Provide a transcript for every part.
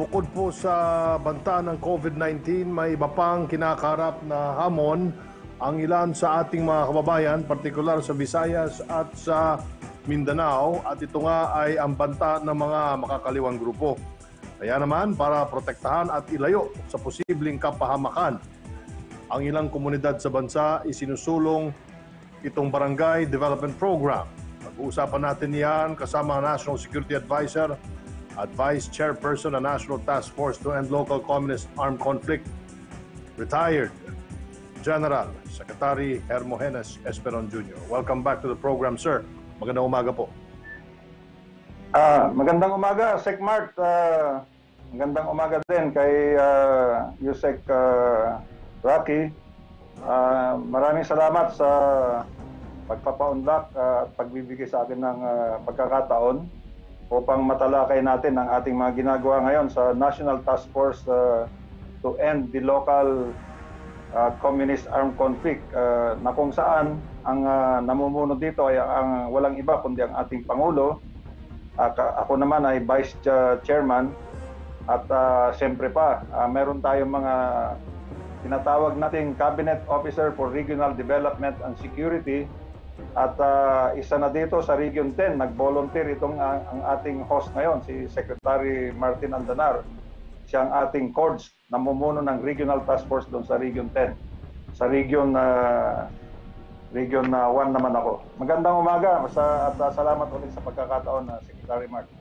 bukod po sa banta ng COVID-19, may iba pang kinakarap na hamon ang ilan sa ating mga kababayan, partikular sa Visayas at sa Mindanao. At ito nga ay ang banta ng mga makakaliwang grupo. Kaya naman, para protektahan at ilayo sa posibleng kapahamakan, ang ilang komunidad sa bansa isinusulong itong Barangay Development Program. Pag-uusapan natin yan kasama National Security Advisor at Vice Chairperson ng National Task Force to End Local Communist Armed Conflict, retired General Secretary Hermogenes Esperon Jr. Welcome back to the program, sir. Magandang umaga po. Ah, magandang umaga, Sec Mart. Ah, magandang umaga din kay uh, Yusek uh, Rocky. Ah, maraming salamat sa pagpapaunlak at pagbibigay sa akin ng uh, pagkakataon upang matalakay natin ang ating mga ginagawa ngayon sa National Task Force uh, to end the local uh, communist armed conflict uh, na kung saan ang uh, namumuno dito ay ang walang iba kundi ang ating pangulo. Uh, ako naman ay vice chairman at uh, siyempre pa uh, meron tayong mga tinatawag nating cabinet officer for regional development and security at uh, isa na dito sa Region 10, nag-volunteer itong uh, ang ating host ngayon, si Secretary Martin Andanar. Siya ang ating CORDS, namumuno ng Regional Task Force doon sa Region 10. Sa Region uh, Region uh, 1 naman ako. Magandang umaga sa, at uh, salamat ulit sa pagkakataon na uh, Secretary Martin.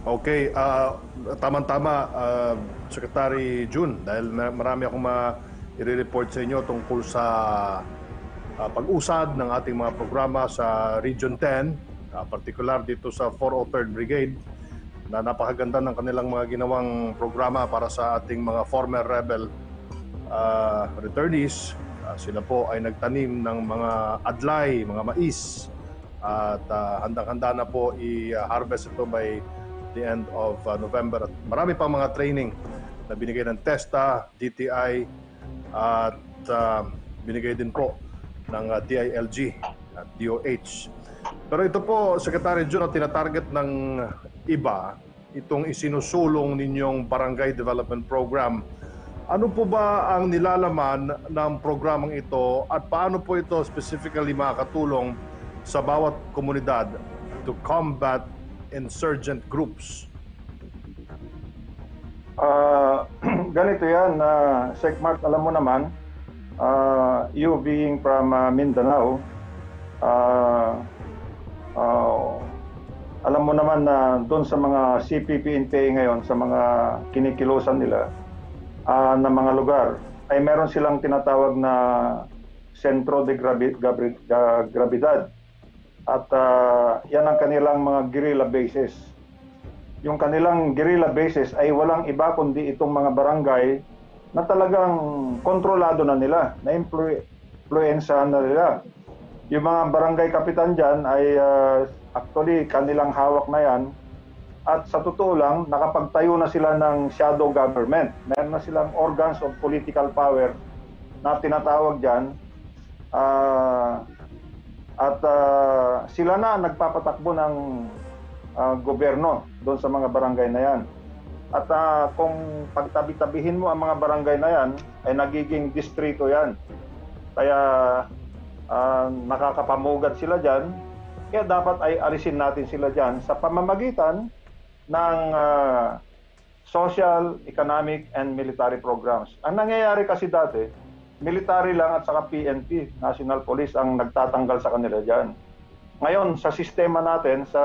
Okay, uh, tama-tama uh, Secretary June dahil marami akong ma i-report sa inyo tungkol sa uh, pag-usad ng ating mga programa sa Region 10, uh, particular dito sa 403rd Brigade, na napakaganda ng kanilang mga ginawang programa para sa ating mga former rebel uh, returnees. Uh, sila po ay nagtanim ng mga adlay, mga mais, at uh, handang-handa na po i-harvest ito by the end of uh, November. At marami pang mga training na binigay ng TESTA, DTI, at uh, binigay din po ng uh, DILG at DOH. Pero ito po, Secretary Jun, ang tinatarget ng iba, itong isinusulong ninyong Barangay Development Program. Ano po ba ang nilalaman ng programang ito at paano po ito specifically makakatulong sa bawat komunidad to combat insurgent groups? Uh, ganito yan, uh, Sec Mark, alam mo naman, uh, you being from uh, Mindanao, uh, uh, alam mo naman na doon sa mga CPP NPA ngayon, sa mga kinikilusan nila uh, na mga lugar, ay meron silang tinatawag na Centro de Gravi- Gabri- Gravidad. At uh, yan ang kanilang mga guerrilla bases. Yung kanilang guerrilla bases ay walang iba kundi itong mga barangay na talagang kontrolado na nila, na influensyahan na nila. Yung mga barangay kapitan dyan ay uh, actually kanilang hawak na yan at sa totoo lang, nakapagtayo na sila ng shadow government. Meron na silang organs of political power na tinatawag dyan. Uh, at uh, sila na nagpapatakbo ng uh, gobyerno doon sa mga barangay na yan. At uh, kung pagtabi-tabihin mo ang mga barangay na yan, ay nagiging distrito yan. Kaya uh, nakakapamugad sila dyan. Kaya dapat ay alisin natin sila dyan sa pamamagitan ng uh, social, economic, and military programs. Ang nangyayari kasi dati, military lang at saka PNP, National Police, ang nagtatanggal sa kanila dyan. Ngayon, sa sistema natin, sa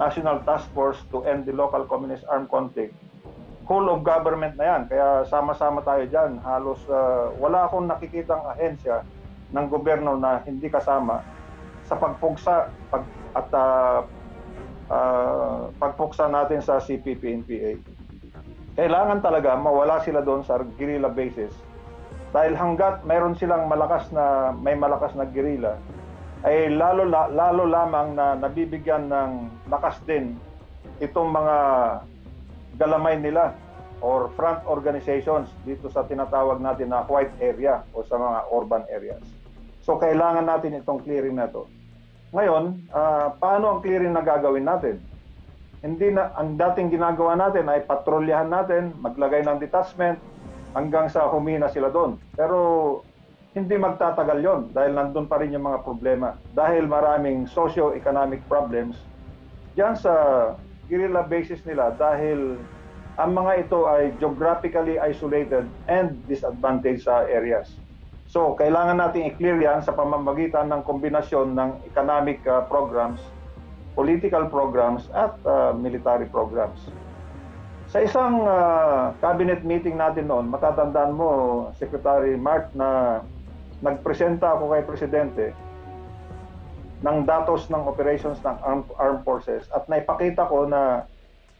National Task Force to End the Local Communist Armed Conflict. Whole of government na yan, kaya sama-sama tayo dyan. Halos uh, wala akong nakikitang ahensya ng gobyerno na hindi kasama sa pagpugsa pag, at uh, uh, pagpuksa natin sa CPP-NPA. Kailangan talaga mawala sila doon sa guerrilla bases dahil hanggat mayroon silang malakas na may malakas na guerrilla ay lalo lalo lamang na nabibigyan ng lakas din itong mga galamay nila or front organizations dito sa tinatawag natin na white area o sa mga urban areas. So kailangan natin itong clearing na to. Ngayon, uh, paano ang clearing na gagawin natin? hindi na ang dating ginagawa natin ay patrolyahan natin, maglagay ng detachment hanggang sa humina sila doon. Pero hindi magtatagal yon dahil nandun pa rin yung mga problema. Dahil maraming socio-economic problems diyan sa guerrilla bases nila dahil ang mga ito ay geographically isolated and disadvantaged sa areas. So, kailangan nating i-clear yan sa pamamagitan ng kombinasyon ng economic uh, programs, political programs, at uh, military programs. Sa isang uh, cabinet meeting natin noon, matatandaan mo, Secretary Mark, na nagpresenta ako kay Presidente ng datos ng operations ng armed, forces at naipakita ko na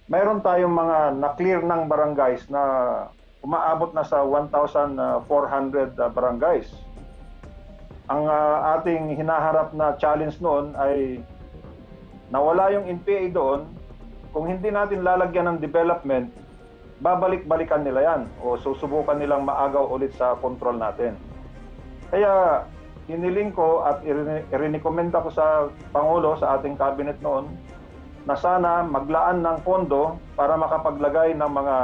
mayroon tayong mga na-clear ng barangays na umaabot na sa 1,400 barangays. Ang uh, ating hinaharap na challenge noon ay nawala yung NPA doon. Kung hindi natin lalagyan ng development, babalik-balikan nila yan o susubukan nilang maagaw ulit sa control natin. Kaya hiniling ko at i-recommenda ko sa Pangulo, sa ating cabinet noon, na sana maglaan ng pondo para makapaglagay ng mga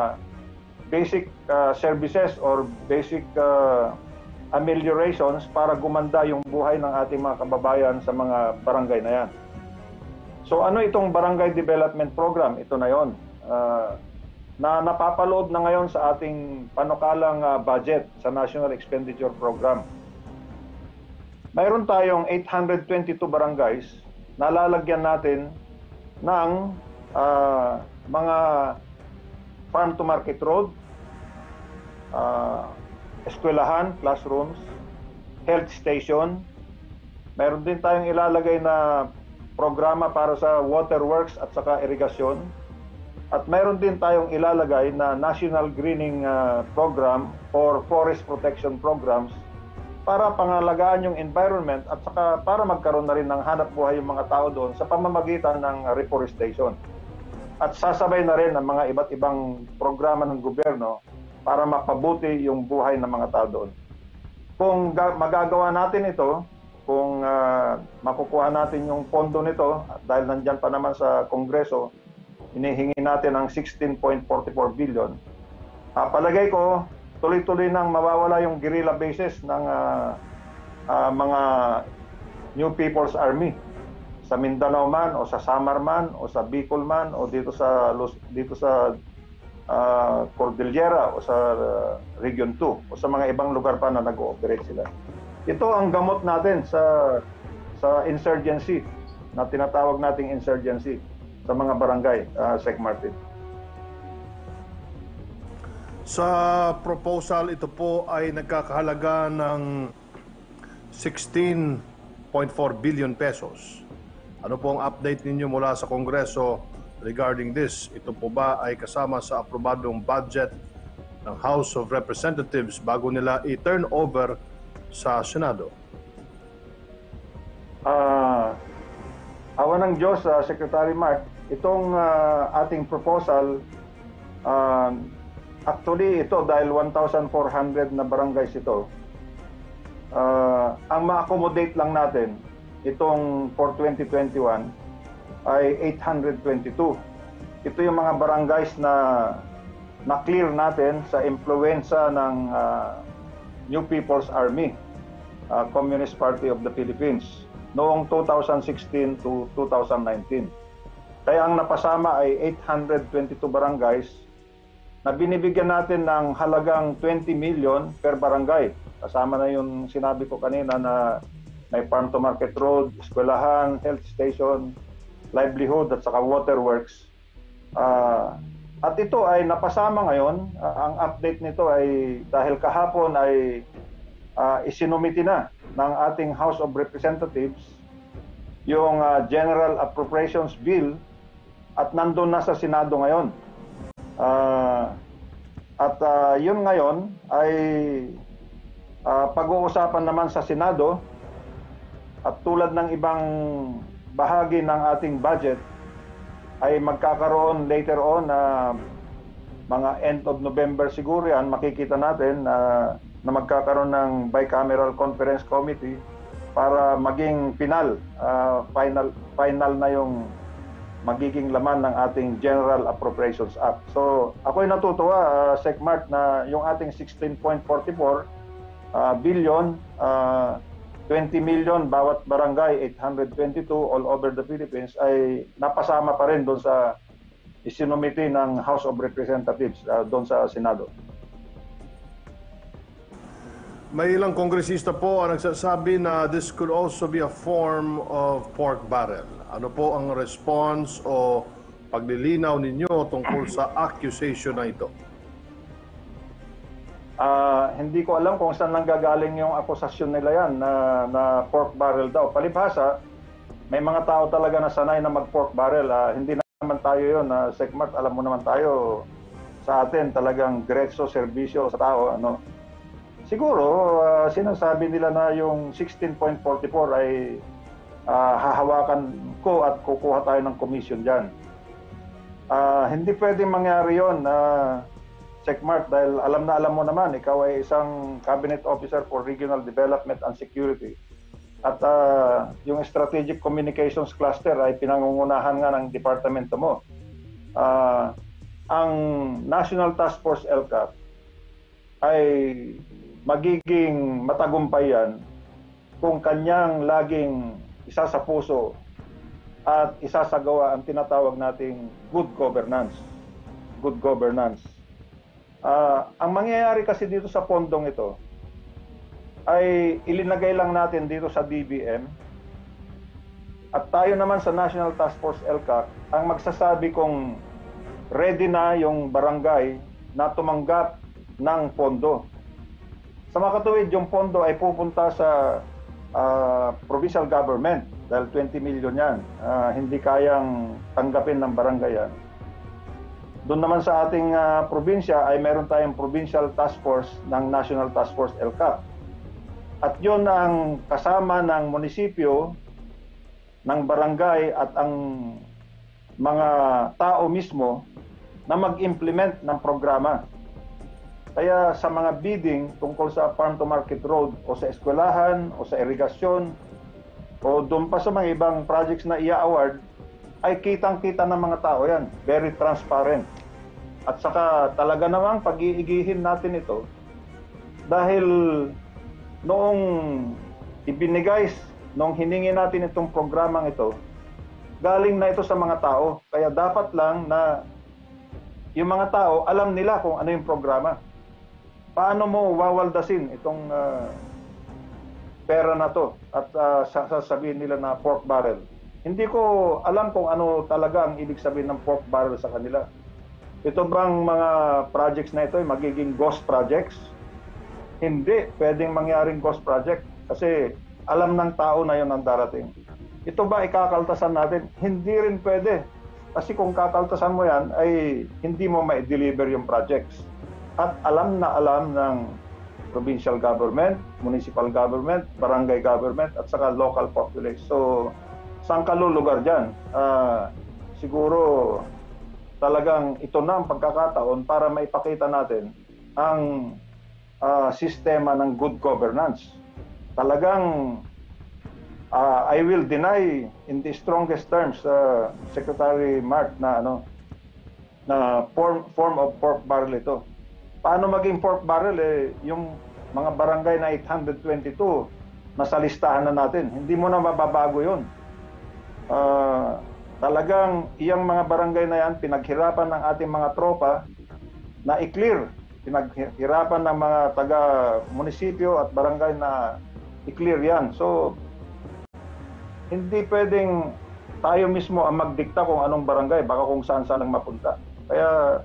basic uh, services or basic uh, ameliorations para gumanda yung buhay ng ating mga kababayan sa mga barangay na yan. So ano itong Barangay Development Program? Ito na yon. Uh, na napapaloob na ngayon sa ating panukalang uh, budget sa National Expenditure Program. Mayroon tayong 822 barangays na lalagyan natin ng uh, mga farm to market road, uh, eskwelahan, classrooms, health station. Mayroon din tayong ilalagay na programa para sa waterworks at saka irigasyon. At mayroon din tayong ilalagay na National Greening uh, Program or Forest Protection Programs para pangalagaan yung environment at saka para magkaroon na rin ng hanap buhay yung mga tao doon sa pamamagitan ng reforestation. At sasabay na rin ang mga iba't ibang programa ng gobyerno para mapabuti yung buhay ng mga tao doon. Kung magagawa natin ito, kung uh, makukuha natin yung pondo nito, dahil nandyan pa naman sa Kongreso, hinihingi natin ang 16.44 billion. Uh, palagay ko, tuloy-tuloy nang mawawala yung guerrilla bases ng uh, uh, mga New People's Army sa Mindanao man o sa Samar man o sa Bicol man o dito sa dito sa uh, Cordillera o sa uh, Region 2 o sa mga ibang lugar pa na nag-ooperate sila. Ito ang gamot natin sa sa insurgency na tinatawag nating insurgency sa mga barangay, uh, Sec Martin. Sa proposal, ito po ay nagkakahalaga ng 16.4 billion pesos. Ano po ang update ninyo mula sa Kongreso regarding this? Ito po ba ay kasama sa aprobadong budget ng House of Representatives bago nila i-turn over sa Senado? Uh, awa ng Diyos, uh, Secretary Mark, itong uh, ating proposal uh, Actually, ito dahil 1,400 na barangays ito, uh, ang ma-accommodate lang natin itong for 2021 ay 822. Ito yung mga barangays na na-clear natin sa influenza ng uh, New People's Army, uh, Communist Party of the Philippines, noong 2016 to 2019. Kaya ang napasama ay 822 barangays na binibigyan natin ng halagang 20 million per barangay. Kasama na yung sinabi ko kanina na may farm to market road, eskwelahan, health station, livelihood at saka waterworks. Uh, at ito ay napasama ngayon. Uh, ang update nito ay dahil kahapon ay uh, isinumiti na ng ating House of Representatives yung uh, General Appropriations Bill at nandun na sa Senado ngayon. Uh, at uh, yun ngayon ay uh, pag-uusapan naman sa Senado at tulad ng ibang bahagi ng ating budget ay magkakaroon later on na uh, mga end of November siguro yan makikita natin na uh, na magkakaroon ng bicameral conference committee para maging final uh, final final na yung magiging laman ng ating General Appropriations Act. So ako'y natutuwa, uh, Secmart, na yung ating 16.44 uh, billion, uh, 20 million bawat barangay, 822 all over the Philippines ay napasama pa rin doon sa isinumiti ng House of Representatives uh, doon sa Senado. May ilang kongresista po ang nagsasabi na this could also be a form of pork barrel. Ano po ang response o paglilinaw ninyo tungkol sa accusation na ito? Ah, hindi ko alam kung saan nanggagaling yung akusasyon nila yan na, na pork barrel daw. Palibhasa, may mga tao talaga na sanay na mag-pork barrel. Ah, hindi naman tayo yun. na Segmart, alam mo naman tayo sa atin talagang diretso serbisyo sa tao. Ano. Siguro, ah, sinasabi nila na yung 16.44 ay ah, hahawakan ko at kukuha tayo ng commission dyan. Ah, hindi pwedeng mangyari yon na checkmark dahil alam na alam mo naman, ikaw ay isang cabinet officer for regional development and security. At ah, yung strategic communications cluster ay pinangungunahan nga ng departamento mo. Ah, ang National Task Force LCAP ay magiging matagumpay yan kung kanyang laging isa sa puso at isasagawa ang tinatawag nating good governance. Good governance. Ah, ang mangyayari kasi dito sa pondong ito ay ilinagay lang natin dito sa DBM at tayo naman sa National Task Force LCAC ang magsasabi kung ready na yung barangay na tumanggap ng pondo. Sa makatuwid, yung pondo ay pupunta sa ah, provincial government dahil 20 million yan. Ah, hindi kayang tanggapin ng barangay yan. Doon naman sa ating ah, probinsya ay meron tayong Provincial Task Force ng National Task Force LCAP. At yun ang kasama ng munisipyo, ng barangay at ang mga tao mismo na mag-implement ng programa. Kaya sa mga bidding tungkol sa farm to market road o sa eskwelahan o sa irigasyon o doon pa sa mga ibang projects na ia-award, ay kitang-kita ng mga tao yan. Very transparent. At saka talaga namang pag-iigihin natin ito dahil noong ibinigay, noong hiningi natin itong programang ito, galing na ito sa mga tao. Kaya dapat lang na yung mga tao alam nila kung ano yung programa. Paano mo wawaldasin itong ah, pera na to at sa- sasabihin nila na pork barrel. Hindi ko alam kung ano talaga ang ibig sabihin ng pork barrel sa kanila. Ito bang mga projects na ito ay magiging ghost projects? Hindi, pwedeng mangyaring ghost project kasi alam ng tao na yon ang darating. Ito ba ikakaltasan natin? Hindi rin pwede. Kasi kung kakaltasan mo yan, ay hindi mo ma-deliver yung projects. At alam na alam ng provincial government, municipal government, barangay government, at saka local population. So, saan ka lulugar dyan? Ah, siguro, talagang ito na ang pagkakataon para maipakita natin ang ah, sistema ng good governance. Talagang ah, I will deny in the strongest terms uh, Secretary Mark na ano na form form of pork barrel ito. Paano maging pork barrel eh yung mga barangay na 822 nasa listahan na natin. Hindi mo na mababago 'yon. Ah, talagang iyang mga barangay na yan pinaghirapan ng ating mga tropa na i-clear. Pinaghirapan ng mga taga munisipyo at barangay na i-clear yan. So hindi pwedeng tayo mismo ang magdikta kung anong barangay, baka kung saan saan ang mapunta. Kaya,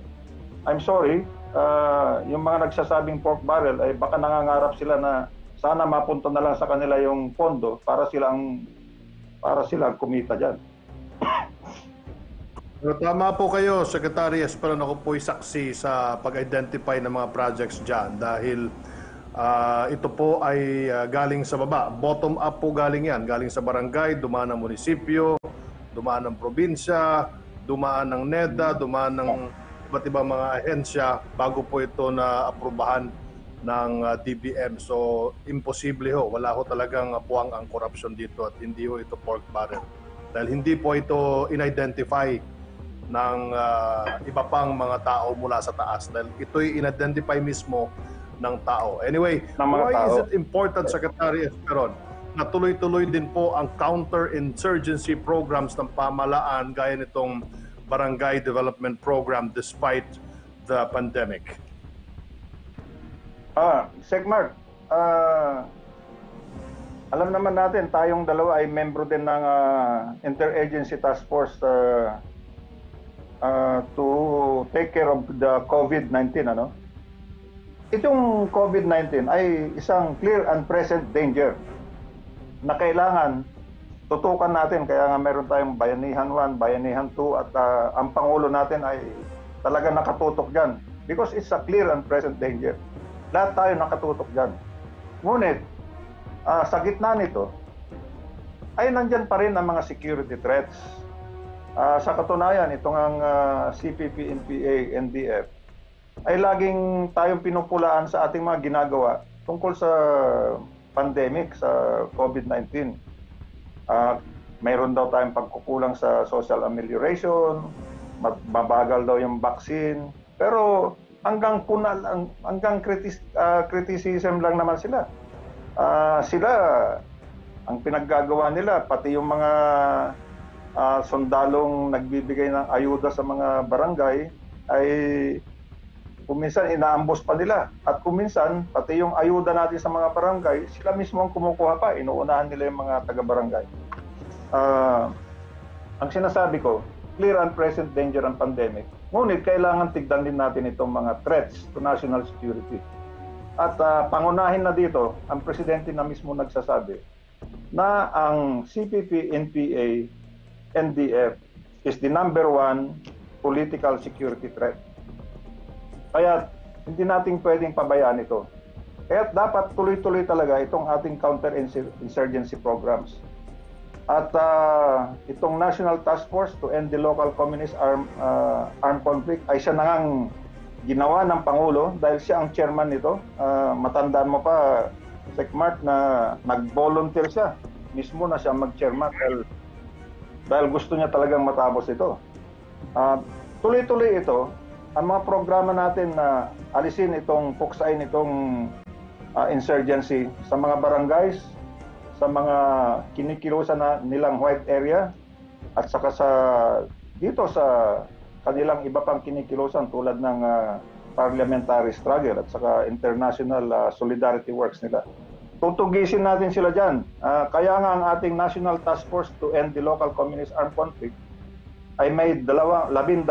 I'm sorry, ah, yung mga nagsasabing pork barrel, ay baka nangangarap sila na sana mapunta na lang sa kanila yung pondo para silang para silang kumita dyan. Pero tama po kayo, Secretary Esperon, ako po'y saksi sa pag-identify ng mga projects dyan dahil ah, ito po ay ah, galing sa baba. Bottom up po galing yan. Galing sa barangay, dumaan ng munisipyo, dumaan ng probinsya, dumaan ng NEDA, dumaan ng iba't ibang mga ahensya bago po ito na aprubahan ng ah, DBM. So, imposible ho. Wala ho talagang puwang ang korupsyon dito at hindi ho ito pork barrel. Dahil hindi po ito in-identify ng ah, iba pang mga tao mula sa taas. Dahil ito'y in-identify mismo ng tao. Anyway, Ng mga why is tao. it important, Secretary Esperon, na tuloy-tuloy din po ang counter-insurgency programs ng pamalaan gaya nitong Barangay Development Program despite the pandemic? Ah, Segmart, ah, alam naman natin, tayong dalawa ay membro din ng ah, Interagency Task Force ah, ah, to take care of the COVID-19, ano? Itong COVID-19 ay isang clear and present danger na kailangan tutukan natin. Kaya nga meron tayong Bayanihan 1, Bayanihan 2 at ah, ang Pangulo natin ay talaga nakatutok dyan. Because it's a clear and present danger. Lahat tayo nakatutok dyan. Ngunit, ah, sa gitna nito, ay nandyan pa rin ang mga security threats. Ah, sa katunayan, itong ang ah, CPP, NPA, NDF, ay laging tayong pinupulaan sa ating mga ginagawa tungkol sa pandemic, sa COVID-19. Ah, mayroon daw tayong pagkukulang sa social amelioration, mabagal daw yung vaccine. Pero hanggang punal, ang- hanggang kritis, ah, criticism lang naman sila. Ah, sila, ang pinaggagawa nila, pati yung mga ah, sundalong nagbibigay ng ayuda sa mga barangay, ay kuminsan inaambos pa nila. At kuminsan, pati yung ayuda natin sa mga barangay, sila mismo ang kumukuha pa. Inuunahan nila yung mga taga-barangay. Ah, ang sinasabi ko, clear and present danger ang pandemic. Ngunit kailangan tigdan din natin itong mga threats to national security. At ah, pangunahin na dito, ang presidente na mismo nagsasabi na ang CPP, NPA, NDF is the number one political security threat. Kaya hindi natin pwedeng pabayaan ito. Kaya dapat tuloy-tuloy talaga itong ating counter-insurgency programs. At ah, itong National Task Force to End the Local Communist Arm, ah, Armed Conflict ay siya na ngang ginawa ng Pangulo dahil siya ang chairman nito. Ah, matandaan mo pa, Sekmart, na nag-volunteer siya. Mismo na siya mag-chairman dahil, dahil gusto niya talagang matapos ito. Ah, tuloy-tuloy ito, ang mga programa natin na alisin itong puksain itong ah, insurgency sa mga barangays, sa mga kinikilusan na nilang white area at saka sa dito sa kanilang iba pang kinikilusan tulad ng ah, parliamentary struggle at saka international ah, solidarity works nila. Tutugisin natin sila dyan. Ah, kaya nga ang ating National Task Force to End the Local Communist Armed Conflict ay may dalawa, labing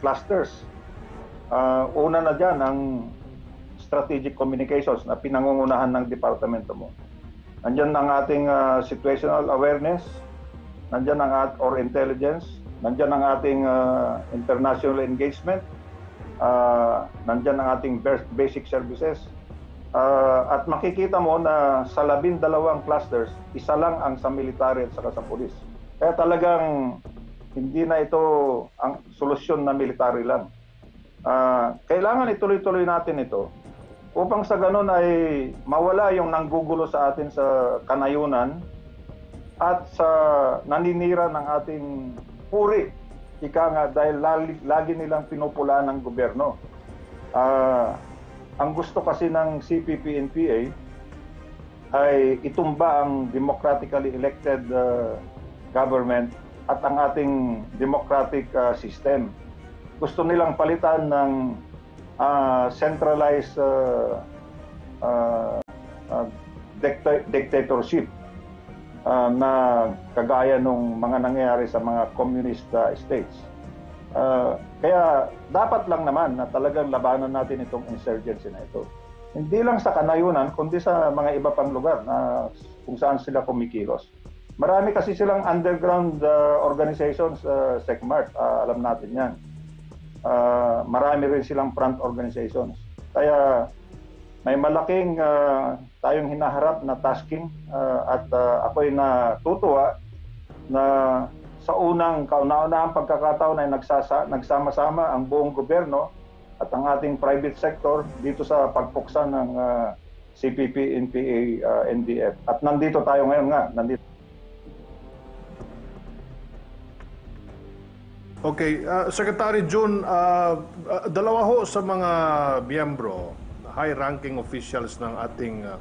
clusters. Ah, una na dyan ang strategic communications na pinangungunahan ng departamento mo. Nandyan ang ating ah, situational awareness, nandyan ang at or intelligence, nandyan ang ating ah, international engagement, ah, nandyan ang ating bas- basic services. Ah, at makikita mo na sa labing dalawang clusters, isa lang ang sa military at saka sa pulis. Kaya talagang hindi na ito ang solusyon na military lang. Ah, kailangan ituloy-tuloy natin ito upang sa ganun ay mawala yung nanggugulo sa atin sa kanayunan at sa naninira ng ating puri. Ika nga dahil lagi, lagi nilang pinupulaan ng gobyerno. Ah, ang gusto kasi ng CPP-NPA ay itumba ang democratically elected ah, government at ang ating democratic ah, system. Gusto nilang palitan ng ah, centralized ah, ah, dicta- dictatorship ah, na kagaya nung mga nangyayari sa mga communist ah, states. Ah, kaya dapat lang naman na talagang labanan natin itong insurgency na ito. Hindi lang sa kanayunan, kundi sa mga iba pang lugar na kung saan sila kumikilos. Marami kasi silang underground ah, organizations, uh, SecMart, ah, alam natin yan. Ah, marami rin silang front organizations. Kaya may malaking ah, tayong hinaharap na tasking ah, at ah, ako'y natutuwa na sa unang kauna-unahang pagkakataon ay nagsasa, nagsama-sama ang buong gobyerno at ang ating private sector dito sa pagpuksa ng ah, CPP, NPA, ah, NDF. At nandito tayo ngayon nga, nandito Okay, uh, Secretary June, uh, uh, dalawa ho sa mga miyembro, high-ranking officials ng ating uh,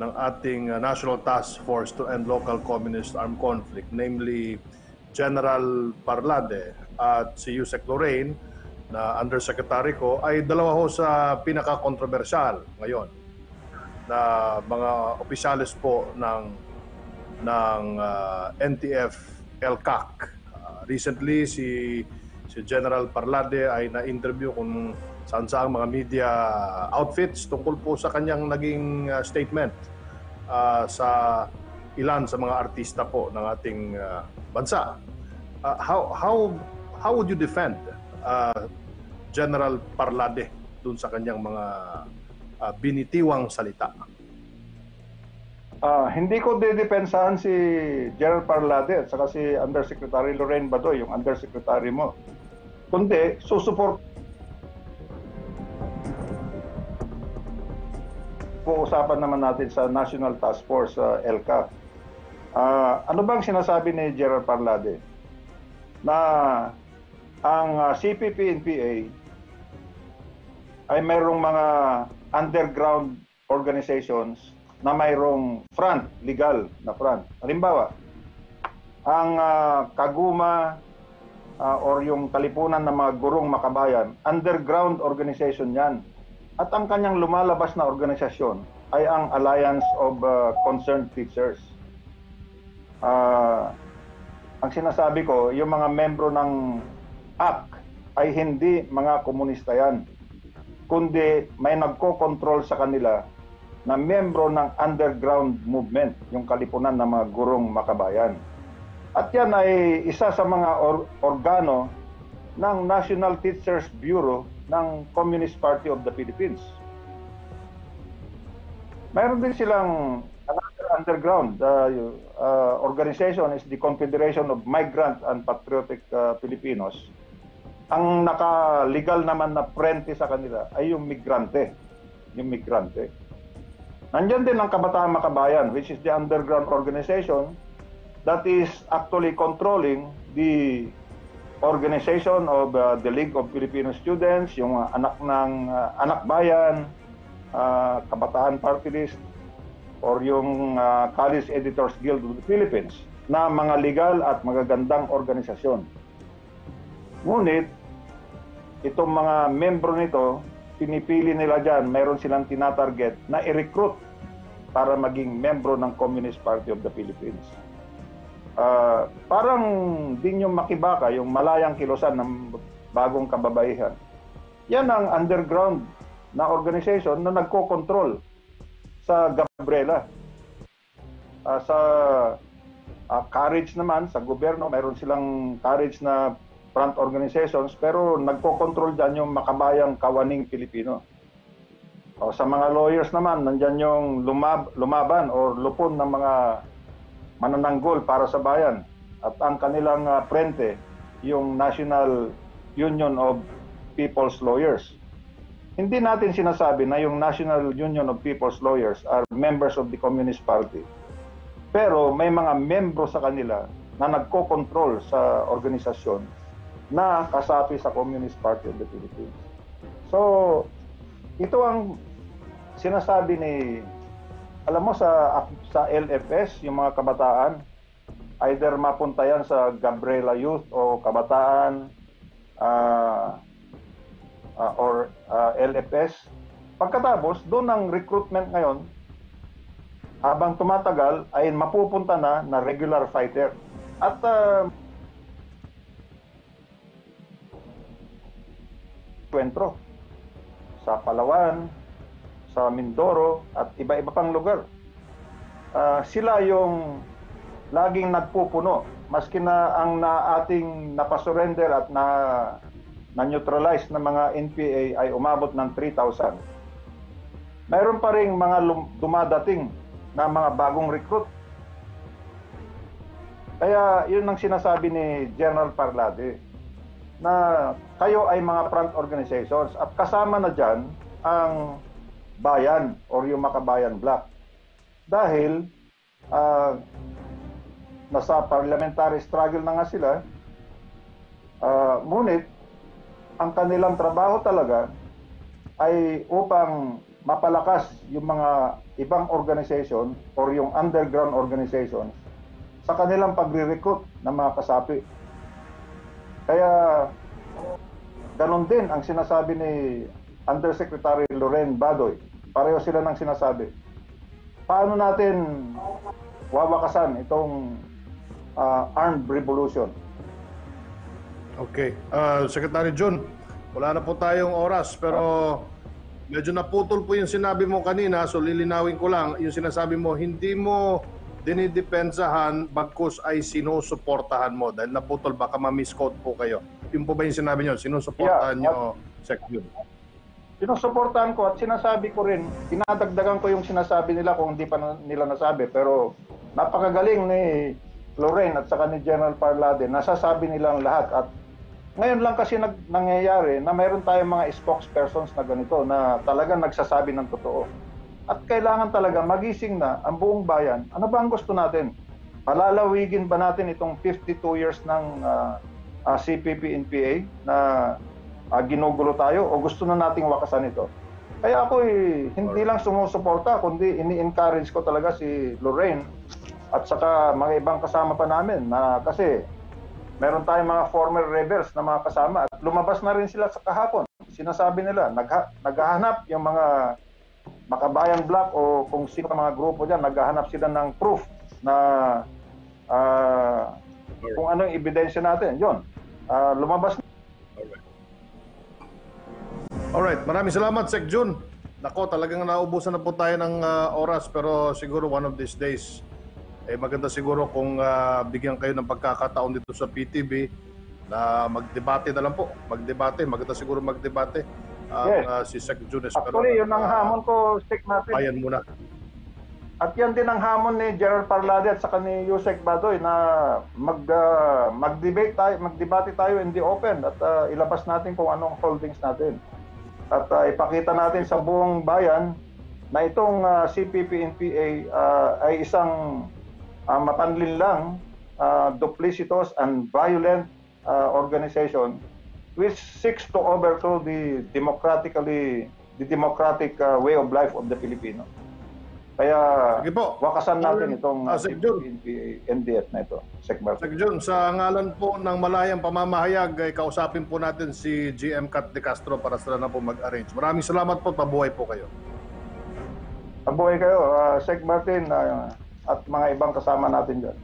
ng ating uh, National Task Force to End Local Communist Armed Conflict, namely General Parlade at si Yusek Lorraine na undersecretary ko ay dalawa ho sa pinaka-kontrobersyal ngayon na mga opisyalis po ng ng uh, NTF LCAC. Recently si si General Parlade ay na-interview kung saan saan mga media outfits tungkol po sa kanyang naging uh, statement uh, sa ilan sa mga artista po ng ating uh, bansa. Uh, how how how would you defend uh, General Parlade dun sa kanyang mga uh, binitiwang salita? Ah, hindi ko didepensahan si General Parlade at saka si Undersecretary Lorraine Badoy, yung Undersecretary mo. Kundi, susuport po-usapan naman natin sa National Task Force sa ELCA. Ah, ano bang sinasabi ni Gerald Parlade? Na ang uh, CPP-NPA ay mayroong mga underground organizations na mayroong front, legal na front. Halimbawa, ang uh, Kaguma uh, or yung Kalipunan ng mga gurong makabayan, underground organization yan. At ang kanyang lumalabas na organisasyon ay ang Alliance of uh, Concerned Teachers. Uh, ang sinasabi ko, yung mga membro ng ACT ay hindi mga komunista yan, kundi may nagko-control sa kanila na membro ng underground movement, yung kalipunan ng mga gurong makabayan. At yan ay isa sa mga or- organo ng National Teachers Bureau ng Communist Party of the Philippines. Mayroon din silang another underground uh, uh, organization is the Confederation of Migrant and Patriotic uh, Filipinos. Ang naka-legal naman na prente sa kanila ay yung migrante. Yung migrante. Nandiyan din ang Kabataan Makabayan, which is the underground organization that is actually controlling the organization of uh, the League of Filipino Students, yung uh, anak ng uh, anak bayan, uh, Kabataan Party List, or yung uh, College Editors Guild of the Philippines na mga legal at magagandang organisasyon. Ngunit, itong mga membro nito pinipili nila dyan, mayroon silang tinatarget na i-recruit para maging membro ng Communist Party of the Philippines. Uh, parang din yung makibaka, yung malayang kilosan ng bagong kababaihan. Yan ang underground na organization na nagko-control sa Gabriela. Uh, sa uh, courage naman, sa gobyerno, mayroon silang courage na front organizations pero nagko-control diyan yung makabayang kawaning Pilipino. O, sa mga lawyers naman, nandiyan yung lumab, lumaban o lupon ng mga manananggol para sa bayan. At ang kanilang uh, prente, yung National Union of People's Lawyers. Hindi natin sinasabi na yung National Union of People's Lawyers are members of the Communist Party. Pero may mga membro sa kanila na nagko-control sa organisasyon na kasapi sa Communist Party of the Philippines. So, ito ang sinasabi ni alam mo sa sa LFS yung mga kabataan either mapunta yan sa Gabriela Youth o kabataan uh, uh, or uh, LFS pagkatapos doon ang recruitment ngayon habang tumatagal ay mapupunta na na regular fighter at uh, enkwentro sa Palawan, sa Mindoro at iba-iba pang lugar. Uh, sila yung laging nagpupuno maski na ang na ating napasurrender at na na-neutralize na mga NPA ay umabot ng 3,000. Mayroon pa ring mga dumadating na mga bagong recruit. Kaya yun ang sinasabi ni General Parlade na kayo ay mga front organizations at kasama na dyan ang bayan or yung Makabayan Block. Dahil uh, nasa parliamentary struggle na nga sila, Ah, ngunit, ang kanilang trabaho talaga ay upang mapalakas yung mga ibang organization or yung underground organizations sa kanilang pagre-recruit ng mga kasapi. Kaya ganon din ang sinasabi ni Undersecretary Loren Badoy. Pareho sila ng sinasabi. Paano natin wawakasan itong ah, armed revolution? Okay. Ah, Secretary Jun, wala na po tayong oras pero medyo naputol po yung sinabi mo kanina so lilinawin ko lang yung sinasabi mo hindi mo dinidepensahan bagkus ay sinusuportahan mo dahil naputol baka ma-misquote po kayo. Yun po ba yung sinabi nyo? Sinusuportahan Yeah, nyo, Sec Jun? sinusuportahan ko at sinasabi ko rin, dinadagdagan ko yung sinasabi nila kung hindi pa na- nila nasabi. Pero napakagaling ni Lorraine at saka ni General Parlade. Nasasabi nilang lahat. At ngayon lang kasi nag, nangyayari na mayroon tayong mga spokespersons na ganito na talagang nagsasabi ng totoo. At kailangan talaga magising na ang buong bayan. Ano ba ang gusto natin? Palalawigin ba natin itong 52 years ng ah, ah, CPP-NPA na ah, ginugulo tayo o gusto na nating wakasan ito? Kaya ako eh, hindi lang sumusuporta kundi ini-encourage ko talaga si Lorraine at saka mga ibang kasama pa namin na kasi meron tayong mga former rebels na mga kasama at lumabas na rin sila sa kahapon. Sinasabi nila, nagha- naghahanap yung mga Makabayan Black o kung sino pa mga grupo dyan, naghahanap sila ng proof na ah, kung ano yung ebidensya natin. Yun, Ah, lumabas Alright, maraming salamat Sec Jun. Nako, talagang naubusan na po tayo ng ah, oras pero siguro one of these days eh maganda siguro kung ah, bigyan kayo ng pagkakataon dito sa PTV na magdebate na lang po. Magdebate, maganda siguro magdebate ang Yes. ah, si Sec Jun. Actually, yun ang ah, hamon ko, stick natin. Bayan muna. At yan din ang hamon ni Gerald Parlade at saka ni Yusek Badoy na mag ah, mag-debate tayo, mag-debate tayo in the open at ah, ilabas natin kung anong holdings natin. At ah, ipakita natin sa buong bayan na itong ah, CPP-NPA ah, ay isang ah, mapanlin ah, duplicitous and violent ah, organization which seeks to overthrow the democratically the democratic ah, way of life of the Filipino. Kaya Sige po. wakasan natin itong Ah, Sec. Jun. NDF na ito, Sekbar. Sec Jun, sa ngalan po ng malayang pamamahayag, ay kausapin po natin si GM Cat De Castro para sila na po mag-arrange. Maraming salamat po, pabuhay po kayo. Mabuhay kayo, uh, Sek Martin ah, at mga ibang kasama natin dyan.